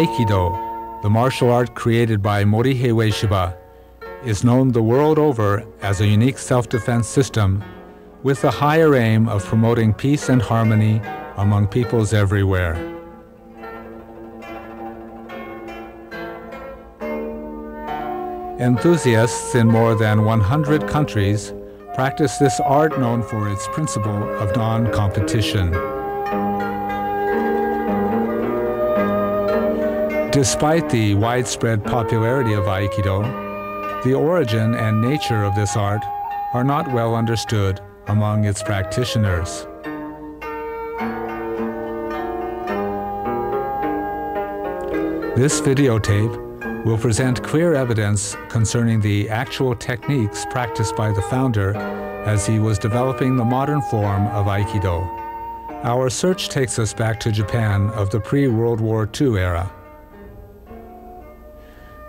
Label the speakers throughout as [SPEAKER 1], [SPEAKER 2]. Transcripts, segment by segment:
[SPEAKER 1] Aikido, the martial art created by Morihei Ueshiba, is known the world over as a unique self-defense system with the higher aim of promoting peace and harmony among peoples everywhere. Enthusiasts in more than 100 countries practice this art known for its principle of non-competition. Despite the widespread popularity of Aikido, the origin and nature of this art are not well understood among its practitioners. This videotape will present clear evidence concerning the actual techniques practiced by the founder as he was developing the modern form of Aikido. Our search takes us back to Japan of the pre-World War II era.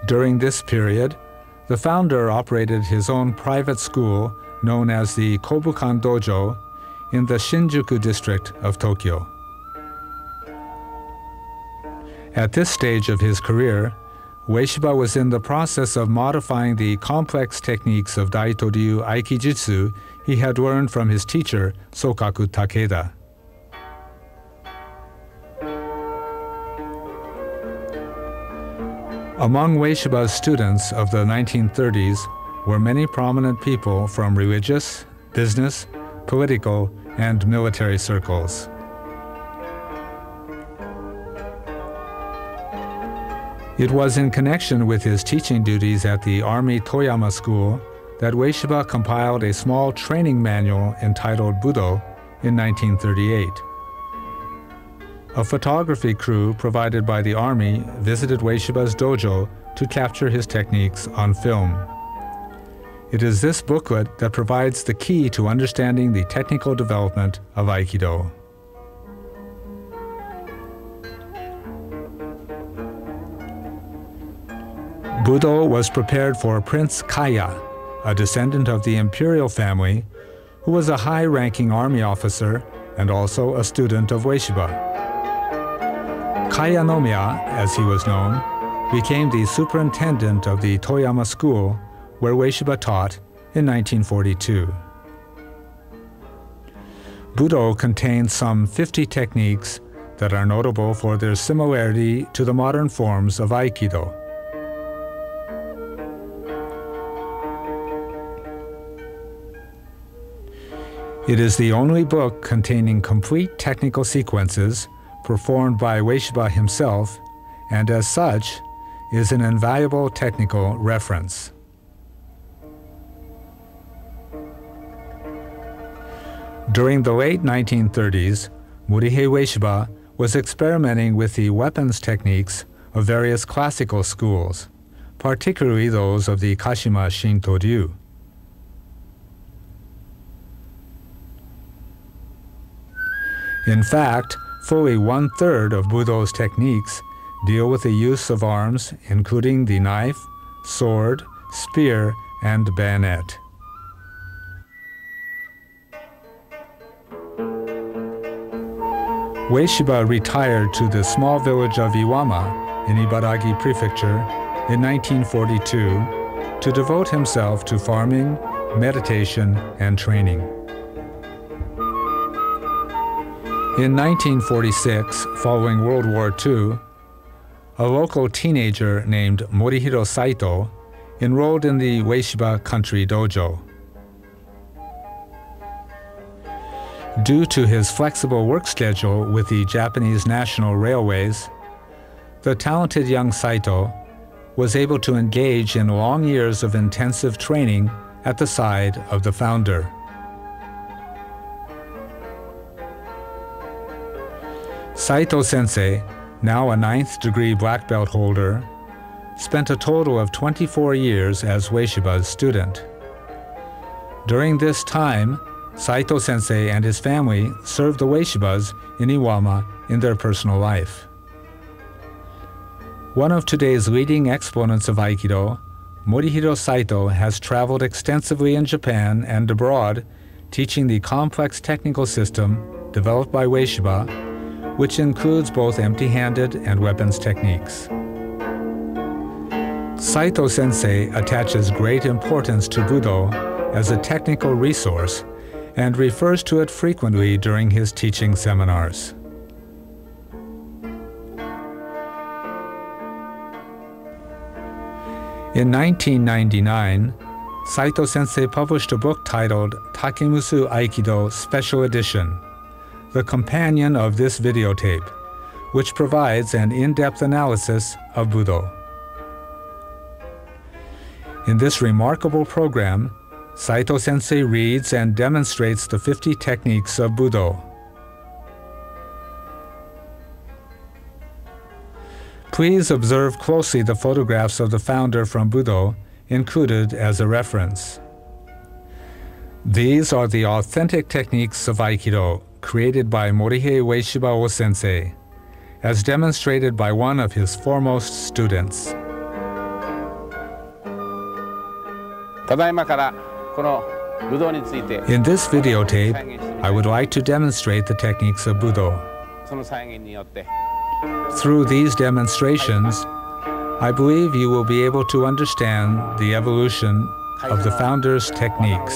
[SPEAKER 1] During this period, the founder operated his own private school known as the Kobukan Dojo in the Shinjuku district of Tokyo. At this stage of his career, Ueshiba was in the process of modifying the complex techniques of Daito Ryu Aikijutsu he had learned from his teacher, Sokaku Takeda. Among Ueshiba's students of the 1930s were many prominent people from religious, business, political, and military circles. It was in connection with his teaching duties at the Army Toyama School that Ueshiba compiled a small training manual entitled Budo in 1938. A photography crew provided by the Army visited Ueshiba's dojo to capture his techniques on film. It is this booklet that provides the key to understanding the technical development of Aikido. Budo was prepared for Prince Kaya, a descendant of the imperial family, who was a high-ranking army officer and also a student of Ueshiba. Kaya Nomiya, as he was known, became the superintendent of the Toyama School, where Ueshiba taught in 1942. Budo contains some 50 techniques that are notable for their similarity to the modern forms of Aikido. It is the only book containing complete technical sequences performed by Ueshiba himself, and as such, is an invaluable technical reference. During the late 1930s, Morihei Ueshiba was experimenting with the weapons techniques of various classical schools, particularly those of the Kashima Shinto Ryu. In fact, Fully one third of Budo's techniques deal with the use of arms, including the knife, sword, spear, and bayonet. Ueshiba retired to the small village of Iwama in Ibaragi Prefecture in 1942 to devote himself to farming, meditation, and training. In 1946, following World War II, a local teenager named Morihiro Saito enrolled in the Ueshiba Country Dojo. Due to his flexible work schedule with the Japanese National Railways, the talented young Saito was able to engage in long years of intensive training at the side of the founder. Saito sensei, now a ninth degree black belt holder, spent a total of 24 years as Ueshiba's student. During this time, Saito sensei and his family served the Ueshibas in Iwama in their personal life. One of today's leading exponents of Aikido, Morihiro Saito has traveled extensively in Japan and abroad, teaching the complex technical system developed by Ueshiba which includes both empty-handed and weapons techniques. Saito Sensei attaches great importance to Budo as a technical resource and refers to it frequently during his teaching seminars. In 1999, Saito Sensei published a book titled Takemusu Aikido Special Edition, the companion of this videotape, which provides an in depth analysis of Budo. In this remarkable program, Saito Sensei reads and demonstrates the 50 techniques of Budo. Please observe closely the photographs of the founder from Budo included as a reference. These are the authentic techniques of Aikido created by Morihei Ueshiba O sensei, as demonstrated by one of his foremost students. In this videotape, I would like to demonstrate the techniques of Budo. Through these demonstrations, I believe you will be able to understand the evolution of the founder's techniques.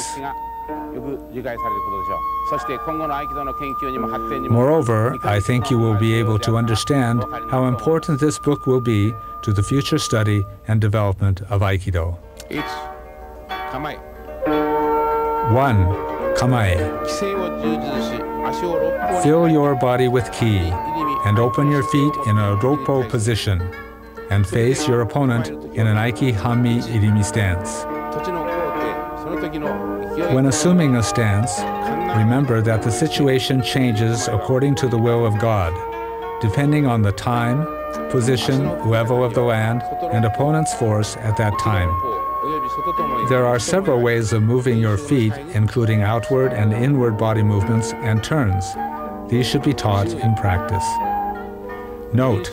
[SPEAKER 1] Moreover, I think you will be able to understand how important this book will be to the future study and development of Aikido. 1. Kamae. Fill your body with ki and open your feet in a roppo position and face your opponent in an Aiki Hanmi Irimi stance. When assuming a stance, remember that the situation changes according to the will of God, depending on the time, position, level of the land, and opponent's force at that time. There are several ways of moving your feet, including outward and inward body movements and turns. These should be taught in practice. Note,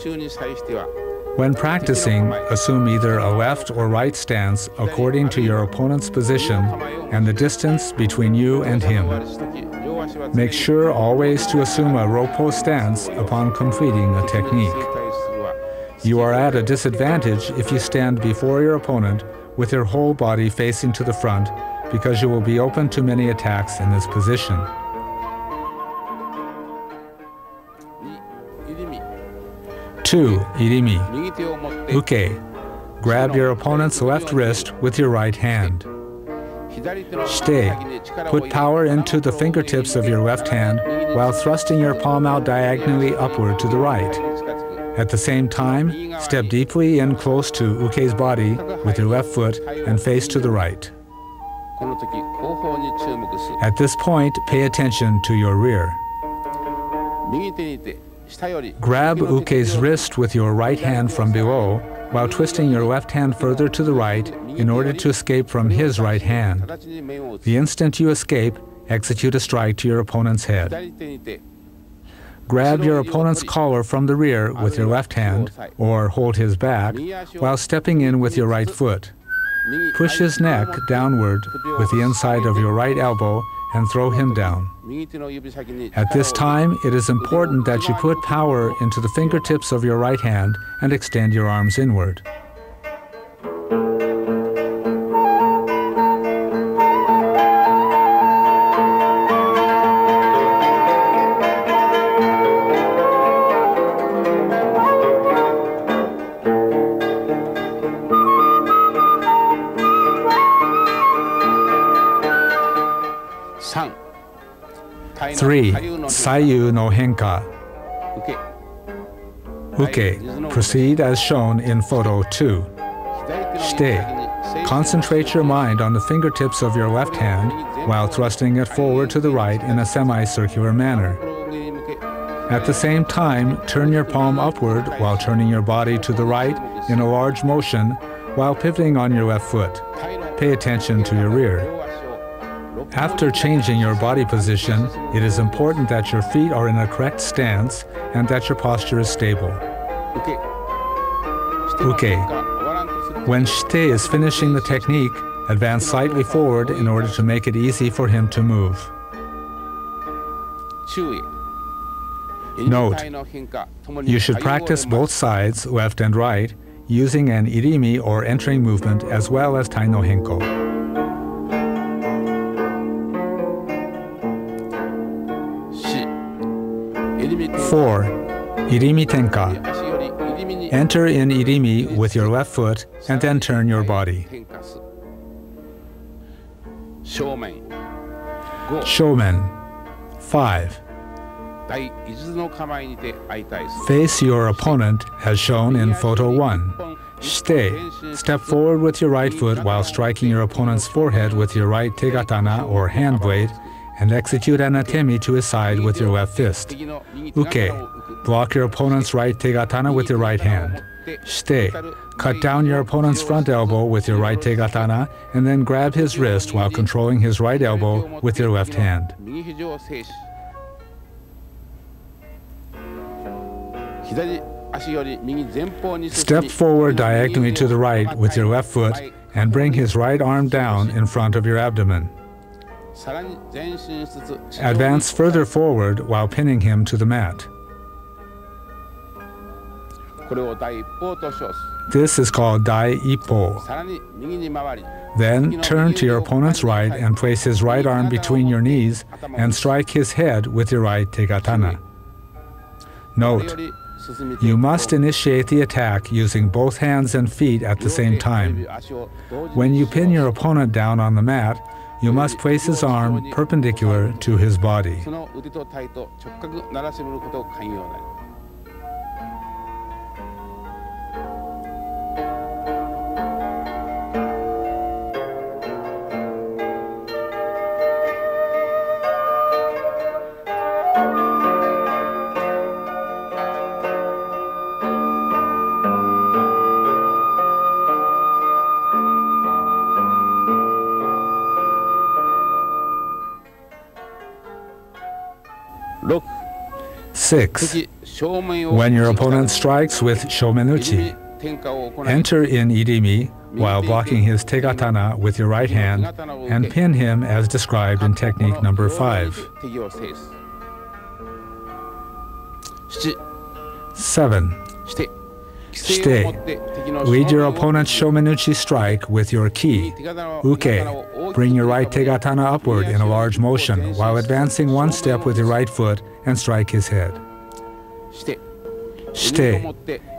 [SPEAKER 1] when practicing, assume either a left or right stance according to your opponent's position and the distance between you and him. Make sure always to assume a roppo stance upon completing a technique. You are at a disadvantage if you stand before your opponent with your whole body facing to the front because you will be open to many attacks in this position. 2. Irimi. Uke. Grab your opponent's left wrist with your right hand. Shite. Put power into the fingertips of your left hand while thrusting your palm out diagonally upward to the right. At the same time, step deeply in close to Uke's body with your left foot and face to the right. At this point, pay attention to your rear. Grab Uke's wrist with your right hand from below while twisting your left hand further to the right in order to escape from his right hand. The instant you escape, execute a strike to your opponent's head. Grab your opponent's collar from the rear with your left hand, or hold his back, while stepping in with your right foot. Push his neck downward with the inside of your right elbow and throw him down. At this time, it is important that you put power into the fingertips of your right hand and extend your arms inward. 左右の変化 Uke. Proceed as shown in photo 2. Shite. Concentrate your mind on the fingertips of your left hand while thrusting it forward to the right in a semicircular manner. At the same time, turn your palm upward while turning your body to the right in a large motion while pivoting on your left foot. Pay attention to your rear. After changing your body position, it is important that your feet are in a correct stance and that your posture is stable. Uke. When Shite is finishing the technique, advance slightly forward in order to make it easy for him to move. Note, you should practice both sides, left and right, using an irimi or entering movement as well as Tai no 4. Irimi Tenkan. Enter in irimi with your left foot and then turn your body. Shomen. 5. Face your opponent as shown in photo 1. Shite. Step forward with your right foot while striking your opponent's forehead with your right tegatana or hand blade and execute an atemi to his side with your left fist. Uke. Block your opponent's right tegatana with your right hand. Shite. Cut down your opponent's front elbow with your right tegatana and then grab his wrist while controlling his right elbow with your left hand. Step forward diagonally to the right with your left foot and bring his right arm down in front of your abdomen. Advance further forward while pinning him to the mat. This is called Dai Ippo. Then turn to your opponent's right and place his right arm between your knees and strike his head with your right tegatana. Note, you must initiate the attack using both hands and feet at the same time. When you pin your opponent down on the mat, you must place his arm perpendicular to his body. 6. When your opponent strikes with shomenuchi, enter in irimi while blocking his tegatana with your right hand and pin him as described in technique number 5. 7. Shite. Lead your opponent's shomenuchi strike with your ki. Uke. Bring your right tegatana upward in a large motion while advancing one step with your right foot and strike his head. Shite.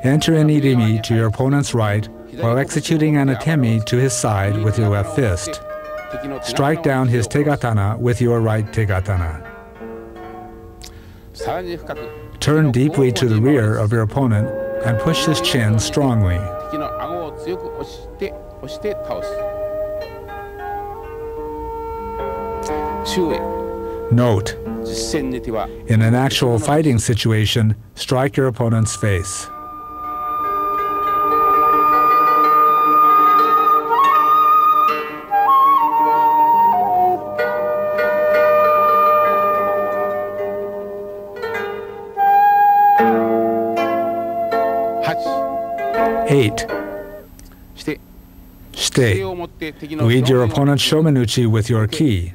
[SPEAKER 1] Enter an irimi to your opponent's right while executing an atemi to his side with your left fist. Strike down his tegatana with your right tegatana. Turn deeply to the rear of your opponent and push his chin strongly. Note, in an actual fighting situation, strike your opponent's face. Eight. Shite. Lead your opponent's shomenuchi with your ki.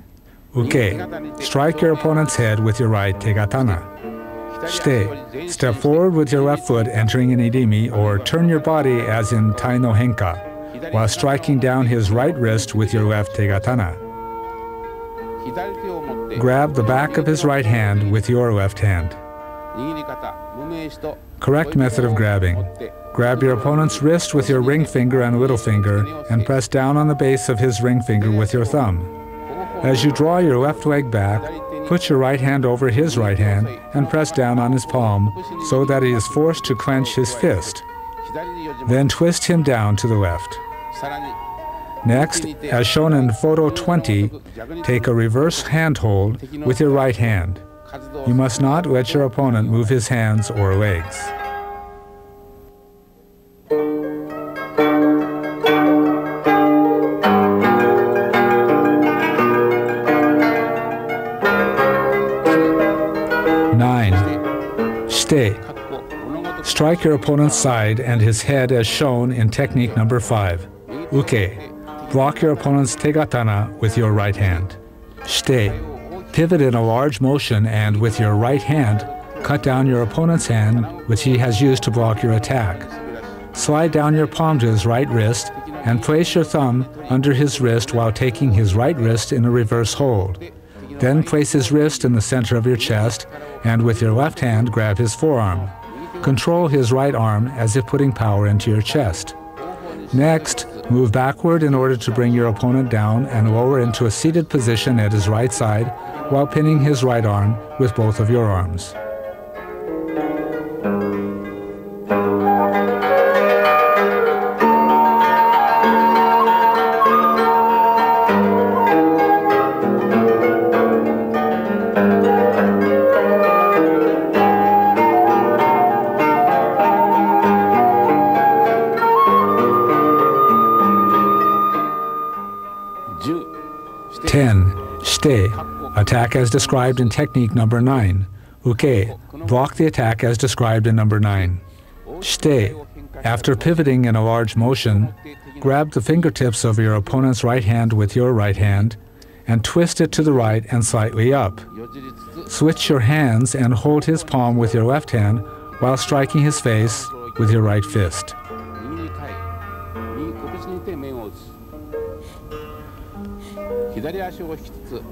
[SPEAKER 1] Uke. Strike your opponent's head with your right tegatana. Shite. Step forward with your left foot entering an irimi or turn your body as in Tai no Henka while striking down his right wrist with your left tegatana. Grab the back of his right hand with your left hand. Correct method of grabbing. Grab your opponent's wrist with your ring finger and little finger and press down on the base of his ring finger with your thumb. As you draw your left leg back, put your right hand over his right hand and press down on his palm so that he is forced to clench his fist. Then twist him down to the left. Next, as shown in photo 20, take a reverse handhold with your right hand. You must not let your opponent move his hands or legs. Strike your opponent's side and his head as shown in technique number five. Uke. Block your opponent's tegatana with your right hand. Shite. Pivot in a large motion and with your right hand, cut down your opponent's hand, which he has used to block your attack. Slide down your palm to his right wrist and place your thumb under his wrist while taking his right wrist in a reverse hold. Then place his wrist in the center of your chest and with your left hand grab his forearm. Control his right arm as if putting power into your chest. Next, move backward in order to bring your opponent down and lower into a seated position at his right side while pinning his right arm with both of your arms. Attack as described in technique number nine. Uke, block the attack as described in number nine. Shite, after pivoting in a large motion, grab the fingertips of your opponent's right hand with your right hand and twist it to the right and slightly up. Switch your hands and hold his palm with your left hand while striking his face with your right fist.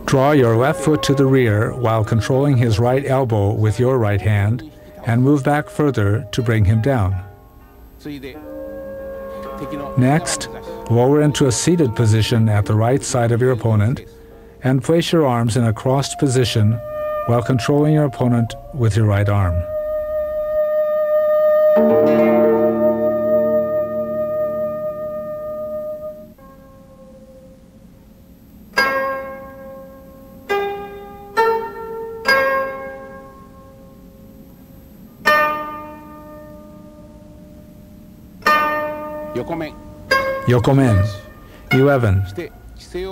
[SPEAKER 1] Draw your left foot to the rear while controlling his right elbow with your right hand and move back further to bring him down. Next, lower into a seated position at the right side of your opponent and place your arms in a crossed position while controlling your opponent with your right arm. Yokomen. 11.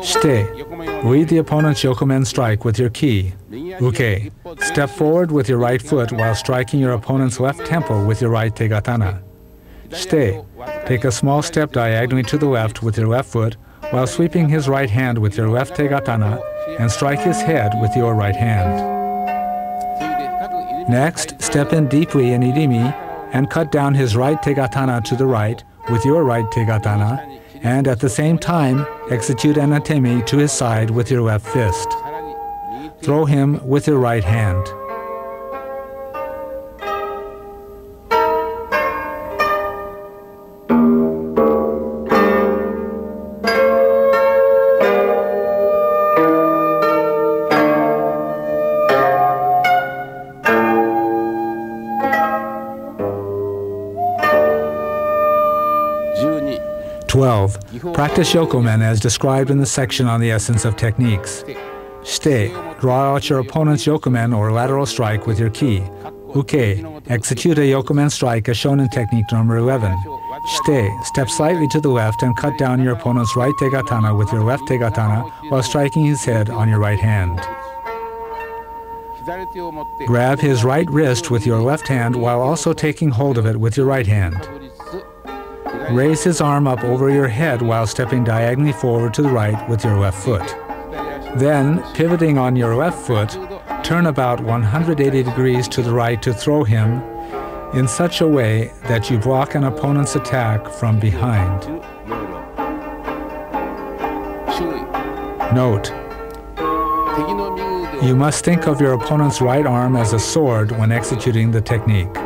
[SPEAKER 1] Shite. Lead the opponent's Yokomen strike with your ki. Uke. Step forward with your right foot while striking your opponent's left temple with your right tegatana. Shite. Take a small step diagonally to the left with your left foot while sweeping his right hand with your left tegatana and strike his head with your right hand. Next, step in deeply in irimi and cut down his right tegatana to the right with your right tegatana, and at the same time execute an atemi to his side with your left fist. Throw him with your right hand. Practice Yokomen as described in the section on the essence of techniques. Shite, draw out your opponent's Yokomen or lateral strike with your ki. Uke, execute a Yokomen strike as shown in technique number 11. Shite, step slightly to the left and cut down your opponent's right tegatana with your left tegatana while striking his head on your right hand. Grab his right wrist with your left hand while also taking hold of it with your right hand. Raise his arm up over your head while stepping diagonally forward to the right with your left foot. Then, pivoting on your left foot, turn about 180 degrees to the right to throw him in such a way that you block an opponent's attack from behind. Note, you must think of your opponent's right arm as a sword when executing the technique.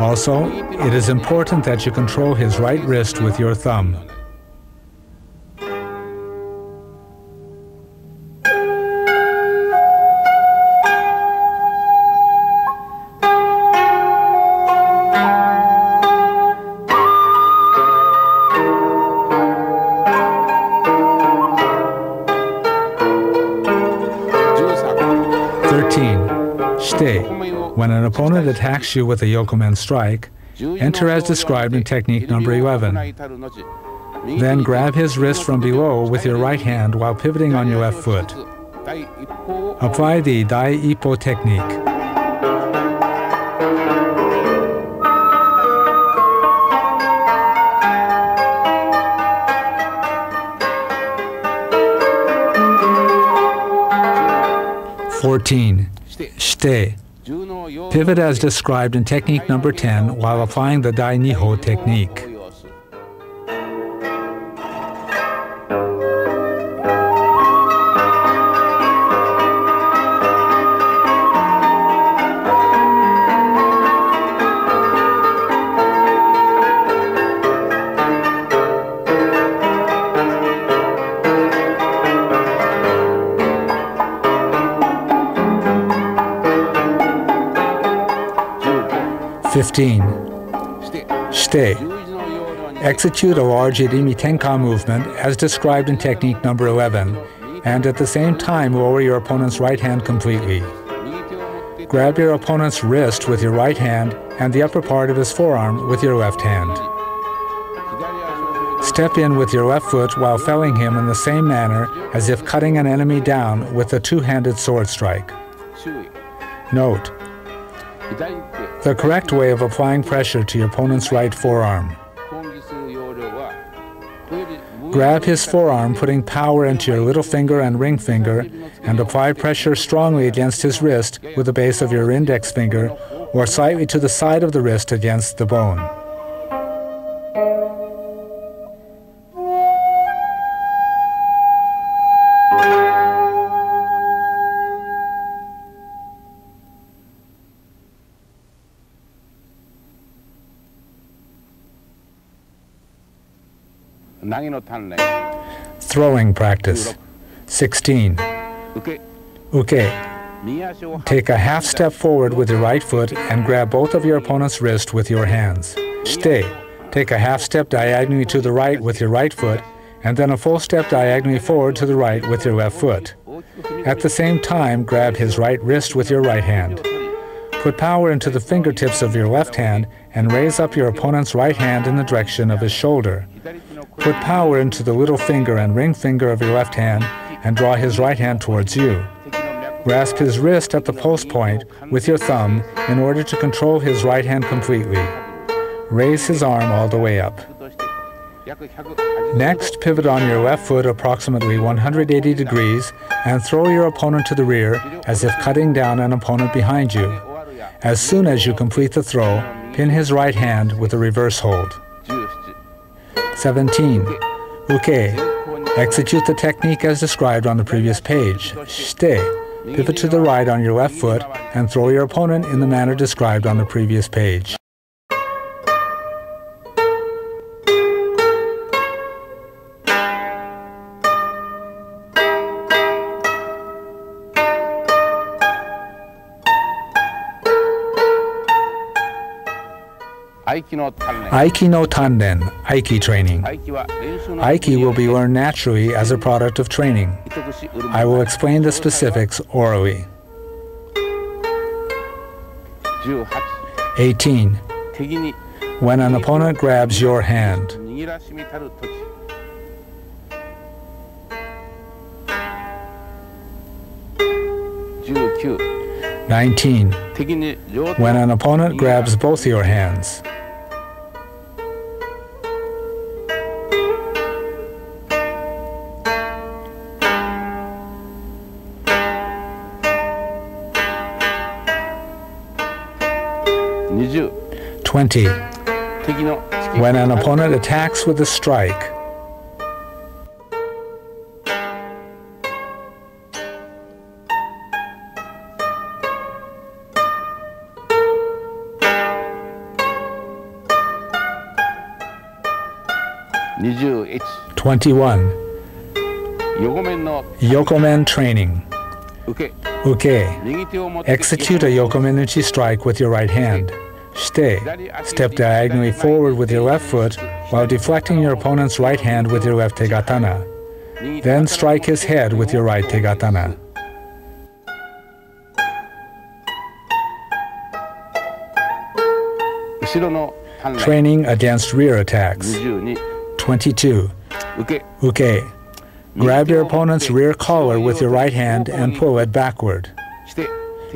[SPEAKER 1] Also, it is important that you control his right wrist with your thumb. When an opponent attacks you with a Yokomen strike, enter as described in technique number 11. Then grab his wrist from below with your right hand while pivoting on your left foot. Apply the Dai Ippo technique. Fourteen. Shite. Pivot as described in technique number 10 while applying the Dai Niho technique. Fifteen. Shite. Execute a large Irimi Tenkan movement as described in technique number 11, and at the same time lower your opponent's right hand completely. Grab your opponent's wrist with your right hand and the upper part of his forearm with your left hand. Step in with your left foot while felling him in the same manner as if cutting an enemy down with a two-handed sword strike. Note, the correct way of applying pressure to your opponent's right forearm. Grab his forearm, putting power into your little finger and ring finger, and apply pressure strongly against his wrist with the base of your index finger or slightly to the side of the wrist against the bone. Throwing practice. 16. Uke. Take a half step forward with your right foot and grab both of your opponent's wrists with your hands. Shite. Take a half step diagonally to the right with your right foot and then a full step diagonally forward to the right with your left foot. At the same time, grab his right wrist with your right hand. Put power into the fingertips of your left hand and raise up your opponent's right hand in the direction of his shoulder. Put power into the little finger and ring finger of your left hand and draw his right hand towards you. Grasp his wrist at the pulse point with your thumb in order to control his right hand completely. Raise his arm all the way up. Next, pivot on your left foot approximately 180 degrees and throw your opponent to the rear as if cutting down an opponent behind you. As soon as you complete the throw, pin his right hand with a reverse hold. 17. Uke. Execute the technique as described on the previous page. Shite. Pivot to the right on your left foot and throw your opponent in the manner described on the previous page. Aiki no Tanren, Aiki training. Aiki will be learned naturally as a product of training. I will explain the specifics orally. 18. When an opponent grabs your hand. 19. When an opponent grabs both your hands. 20. When an opponent attacks with a strike, Twenty-one. Yokomen training. Uke. Execute a Yokomenuchi strike with your right hand. Shite. Step diagonally forward with your left foot while deflecting your opponent's right hand with your left tegatana. Then strike his head with your right tegatana. Training against rear attacks. 22. Uke. Grab your opponent's rear collar with your right hand and pull it backward.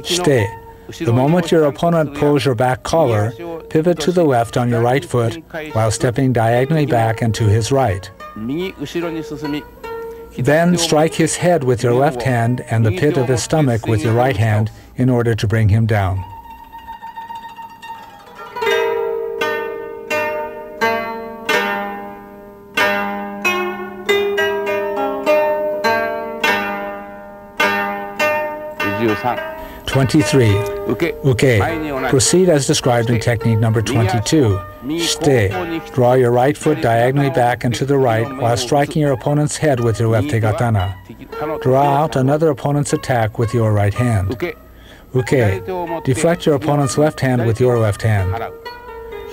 [SPEAKER 1] Shite. The moment your opponent pulls your back collar, pivot to the left on your right foot while stepping diagonally back and to his right. Then strike his head with your left hand and the pit of his stomach with your right hand in order to bring him down. 23.
[SPEAKER 2] Uke.
[SPEAKER 1] Proceed as described in technique number 22. Shite. Draw your right foot diagonally back and to the right while striking your opponent's head with your left katana. Draw out another opponent's attack with your right hand. Uke. Deflect your opponent's left hand with your left hand.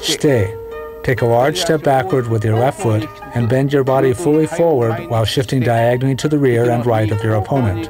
[SPEAKER 1] Shite. Take a large step backward with your left foot and bend your body fully forward while shifting diagonally to the rear and right of your opponent.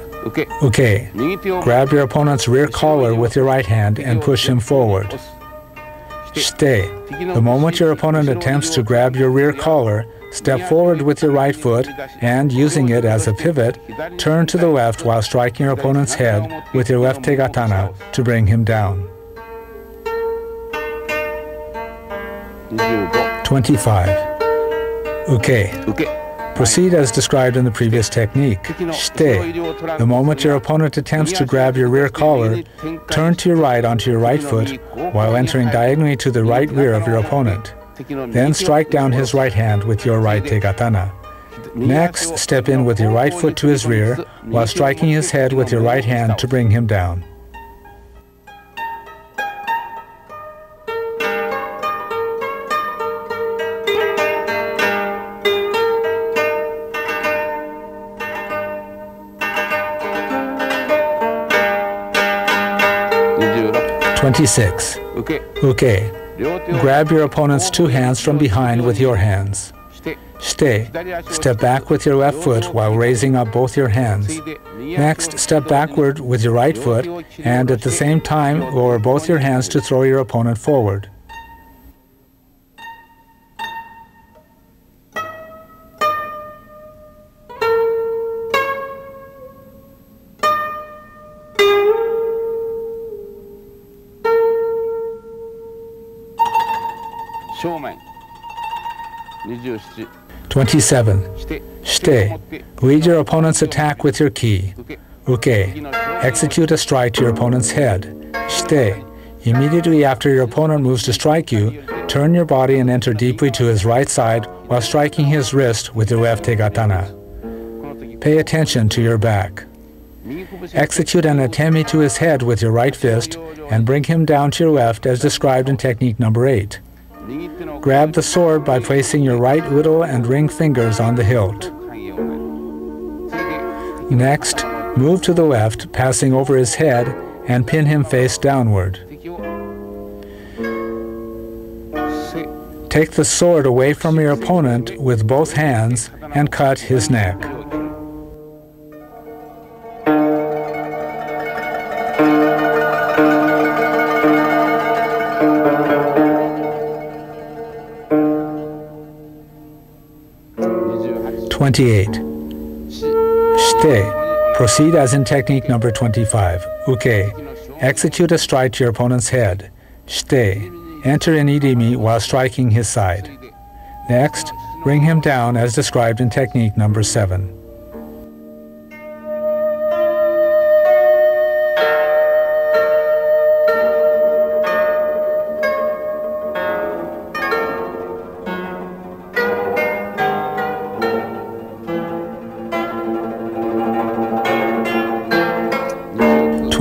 [SPEAKER 1] Okay.
[SPEAKER 2] Okay.
[SPEAKER 1] Grab your opponent's rear collar with your right hand and push him forward. Shite. The moment your opponent attempts to grab your rear collar, step forward with your right foot and, using it as a pivot, turn to the left while striking your opponent's head with your left tegatana to bring him down.
[SPEAKER 2] 25.
[SPEAKER 1] Okay.
[SPEAKER 2] Okay.
[SPEAKER 1] Proceed as described in the previous technique. Shite. The moment your opponent attempts to grab your rear collar, turn to your right onto your right foot while entering diagonally to the right rear of your opponent. Then strike down his right hand with your right tegatana. Next, step in with your right foot to his rear while striking his head with your right hand to bring him down.
[SPEAKER 2] 56. Uke. Uke.
[SPEAKER 1] Grab your opponent's two hands from behind with your hands. Shite. Step back with your left foot while raising up both your hands. Next, step backward with your right foot and at the same time lower both your hands to throw your opponent forward.
[SPEAKER 2] 27.
[SPEAKER 1] Shite. Lead your opponent's attack with your
[SPEAKER 2] ki.
[SPEAKER 1] Uke. Execute a strike to your opponent's head. Shite. Immediately after your opponent moves to strike you, turn your body and enter deeply to his right side while striking his wrist with your left tegatana. Pay attention to your back. Execute an atemi to his head with your right fist and bring him down to your left as described in technique number 8. Grab the sword by placing your right little and ring fingers on the hilt. Next, move to the left, passing over his head, and pin him face downward. Take the sword away from your opponent with both hands and cut his neck.
[SPEAKER 2] 28
[SPEAKER 1] 28. Shite. Proceed as in technique number 25. Uke. Execute a strike to your opponent's head. Shite. Enter in irimi while striking his side. Next, bring him down as described in technique number 7.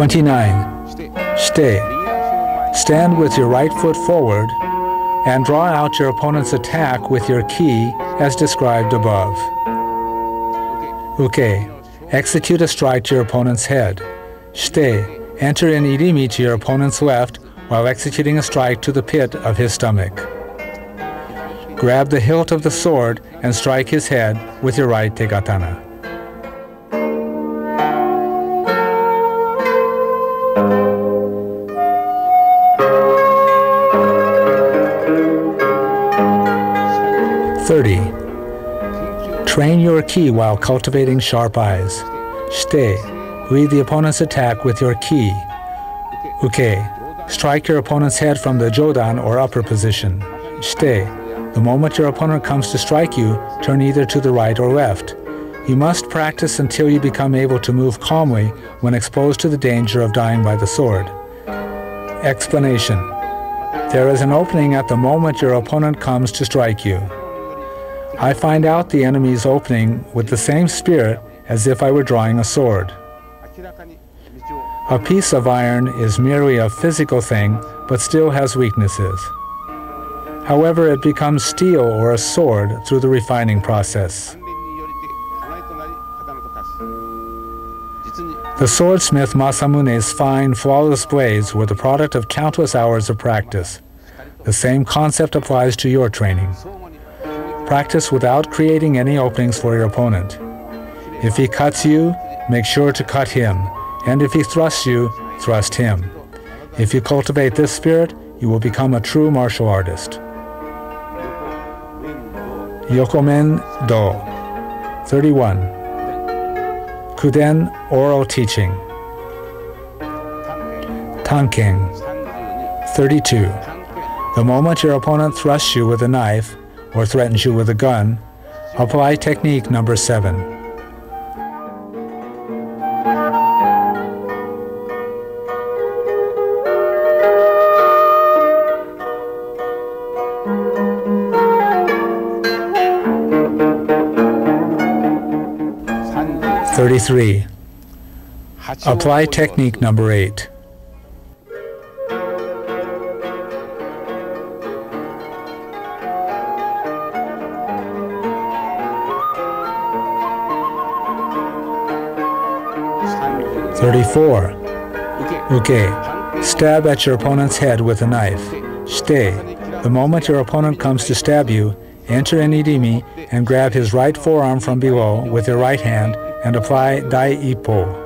[SPEAKER 1] 29.
[SPEAKER 2] Shite.
[SPEAKER 1] Stand with your right foot forward and draw out your opponent's attack with your ki as described above. Uke. Execute a strike to your opponent's head. Shite. Enter an irimi to your opponent's left while executing a strike to the pit of his stomach. Grab the hilt of the sword and strike his head with your right tegatana. Ki while cultivating sharp eyes. Shite. Read the opponent's attack with your ki. Uke. Strike your opponent's head from the jodan or upper position. Shite. The moment your opponent comes to strike you, turn either to the right or left. You must practice until you become able to move calmly when exposed to the danger of dying by the sword. Explanation There is an opening at the moment your opponent comes to strike you. I find out the enemy's opening with the same spirit as if I were drawing a sword. A piece of iron is merely a physical thing, but still has weaknesses. However, it becomes steel or a sword through the refining process. The swordsmith Masamune's fine, flawless blades were the product of countless hours of practice. The same concept applies to your training. Practice without creating any openings for your opponent. If he cuts you, make sure to cut him, and if he thrusts you, thrust him. If you cultivate this spirit, you will become a true martial artist. Yokomen Do 31 Kuden Oral Teaching Tanking
[SPEAKER 2] 32
[SPEAKER 1] The moment your opponent thrusts you with a knife, or threatens you with a gun, apply technique number 7. Thirty-three. Apply technique number eight. Thirty-four.
[SPEAKER 2] 受け
[SPEAKER 1] Uke. Stab at your opponent's head with a knife. Shite. The moment your opponent comes to stab you, enter an irimi and grab his right forearm from below with your right hand and apply dai ippo.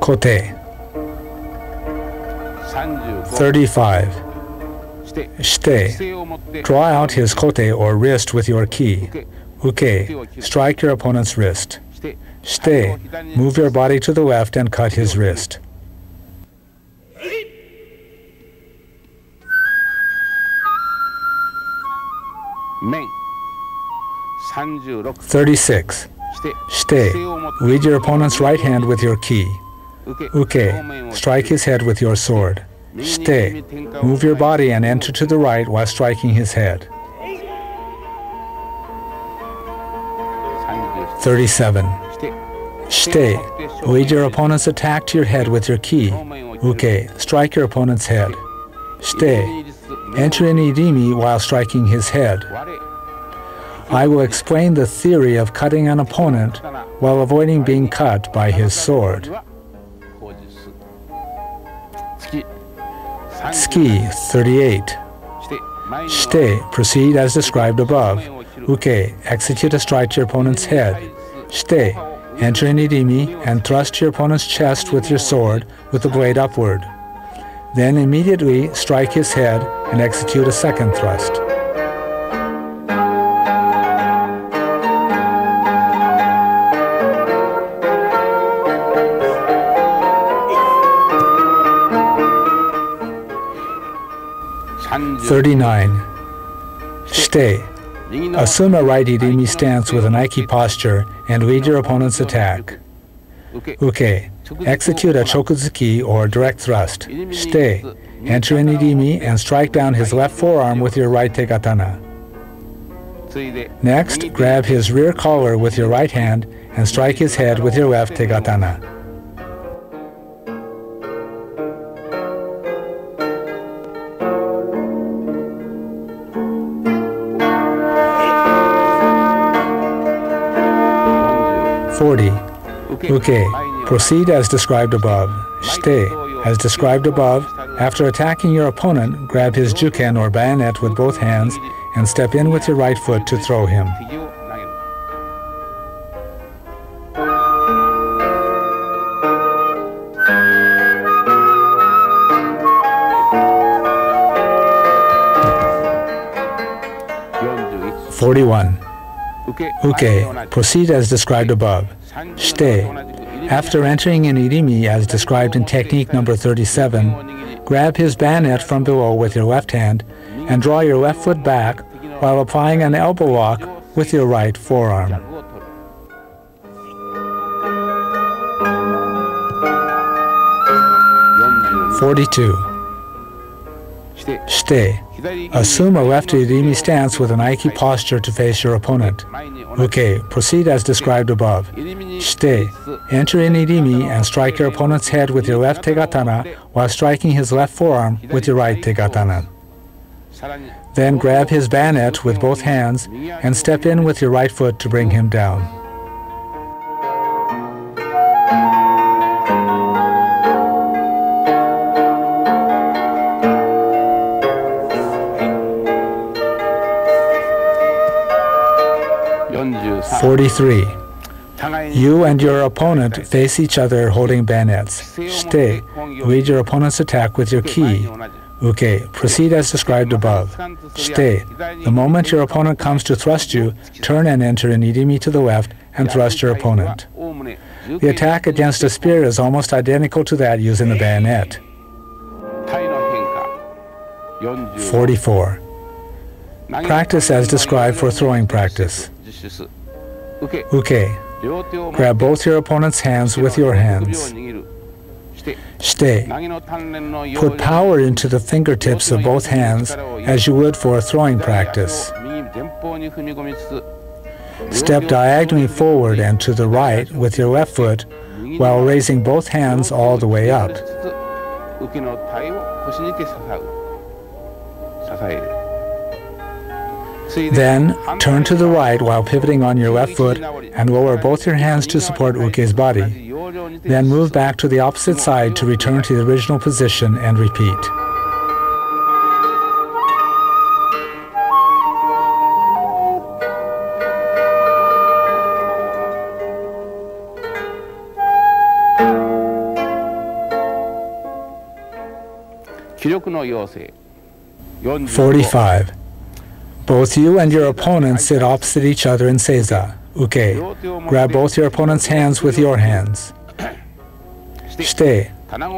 [SPEAKER 2] Kote. 35.
[SPEAKER 1] Shite. Draw out his kote or wrist with your ki. Uke. Strike your opponent's wrist. Shite. Move your body to the left and cut his wrist.
[SPEAKER 2] Thirty-six.
[SPEAKER 1] Shite. Read your opponent's right hand with your ki. Uke. Strike his head with your sword. Shite. Move your body and enter to the right while striking his head.
[SPEAKER 2] 37.
[SPEAKER 1] Shite. Lead your opponent's attack to your head with your ki. Uke. Strike your opponent's head. Shite. Enter in Irimi while striking his head. I will explain the theory of cutting an opponent while avoiding being cut by his sword. Ski 38. Shite, proceed as described above. Uke, execute a strike to your opponent's head. Shite, enter an irimi and thrust your opponent's chest with your sword with the blade upward. Then immediately strike his head and execute a second thrust. 39. Shite. Assume a right irimi stance with an aiki posture and lead your opponent's attack. Uke. Execute a chokuzuki or direct thrust. Shite. Enter an irimi and strike down his left forearm with your right tegatana. Next, grab his rear collar with your right hand and strike his head with your left tegatana.
[SPEAKER 2] 40. Uke,
[SPEAKER 1] proceed as described above. Shite as described above, after attacking your opponent, grab his juken or bayonet with both hands and step in with your right foot to throw him.
[SPEAKER 2] Forty-one.
[SPEAKER 1] Uke, proceed as described above. Shite. After entering an irimi as described in technique number 37, grab his bayonet from below with your left hand and draw your left foot back while applying an elbow lock with your right forearm. Forty-two. Shite. Assume a left irimi stance with an aiki posture to face your opponent. Uke, proceed as described above. Shite. Enter in irimi and strike your opponent's head with your left tegatana while striking his left forearm with your right tegatana. Then grab his bayonet with both hands and step in with your right foot to bring him down. Forty-three. You and your opponent face each other holding bayonets. Shite. Read your opponent's attack with your ki. Uke, proceed as described above. Shite. The moment your opponent comes to thrust you, turn and enter an irimi to the left and thrust your opponent. The attack against a spear is almost identical to that using the bayonet. 44. Practice as described for throwing practice. Uke. Grab both your opponent's hands with your hands. Shite. Put power into the fingertips of both hands as you would for a throwing practice. Step diagonally forward and to the right with your left foot while raising both hands all the way up. Then turn to the right while pivoting on your left foot and lower both your hands to support Uke's body. Then move back to the opposite side to return to the original position and repeat. Forty-five. Both you and your opponent sit opposite each other in seiza. Uke. Grab both your opponent's hands with your hands. Shite.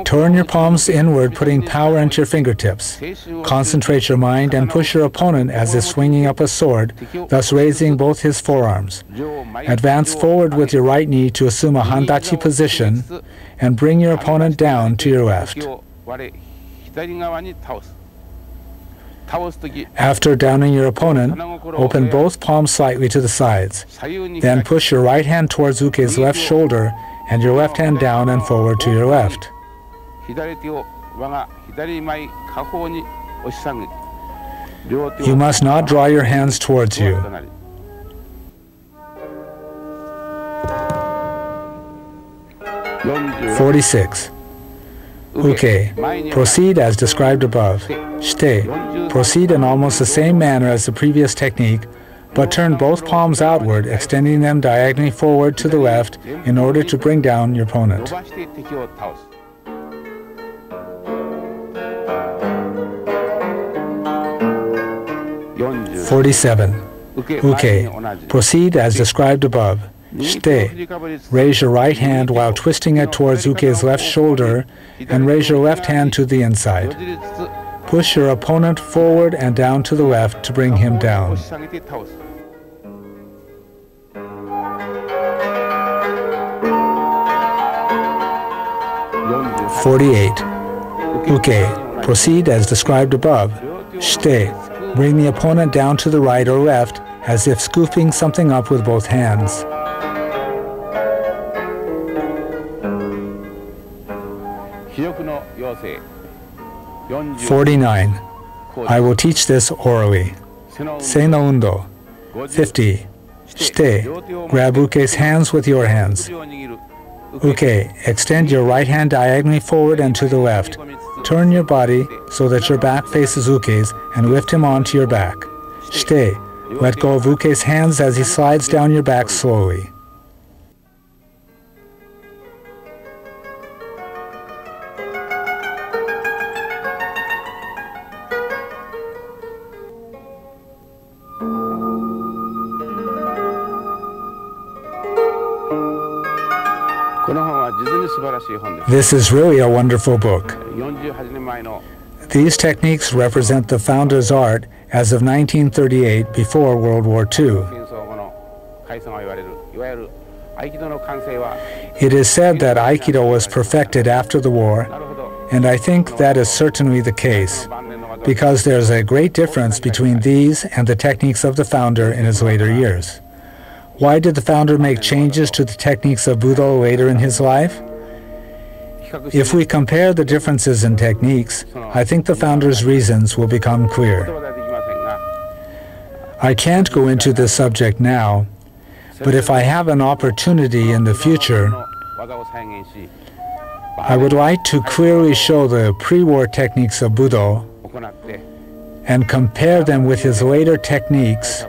[SPEAKER 1] Turn your palms inward, putting power into your fingertips. Concentrate your mind and push your opponent as if swinging up a sword, thus raising both his forearms. Advance forward with your right knee to assume a handachi position and bring your opponent down to your left. After downing your opponent, open both palms slightly to the sides. Then push your right hand towards Uke's left shoulder and your left hand down and forward to your left. You must not draw your hands towards you. Forty-six. Uke. Proceed as described above. Shite. Proceed in almost the same manner as the previous technique, but turn both palms outward, extending them diagonally forward to the left in order to bring down your opponent. Forty-seven. Uke. Proceed as described above. Shite. Raise your right hand while twisting it towards Uke's left shoulder and raise your left hand to the inside. Push your opponent forward and down to the left to bring him down. Forty-eight. Uke. Proceed as described above. Shite. Bring the opponent down to the right or left as if scooping something up with both hands. 49. I will teach this orally. Seino undo. 50. Shite. Grab Uke's hands with your hands. Uke. Extend your right hand diagonally forward and to the left. Turn your body so that your back faces Uke's and lift him onto your back. Shite. Let go of Uke's hands as he slides down your back slowly. This is really a wonderful book. These techniques represent the founder's art as of 1938 before World War II. It is said that Aikido was perfected after the war, and I think that is certainly the case, because there is a great difference between these and the techniques of the founder in his later years. Why did the founder make changes to the techniques of Budo later in his life? If we compare the differences in techniques, I think the founder's reasons will become clear. I can't go into this subject now, but if I have an opportunity in the future, I would like to clearly show the pre-war techniques of Budo and compare them with his later techniques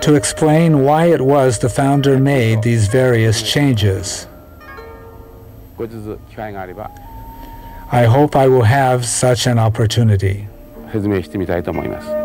[SPEAKER 1] to explain why it was the founder made these various changes.
[SPEAKER 2] 後日機会があれば
[SPEAKER 1] I hope I will have such an opportunity.
[SPEAKER 2] 説明してみたいと思います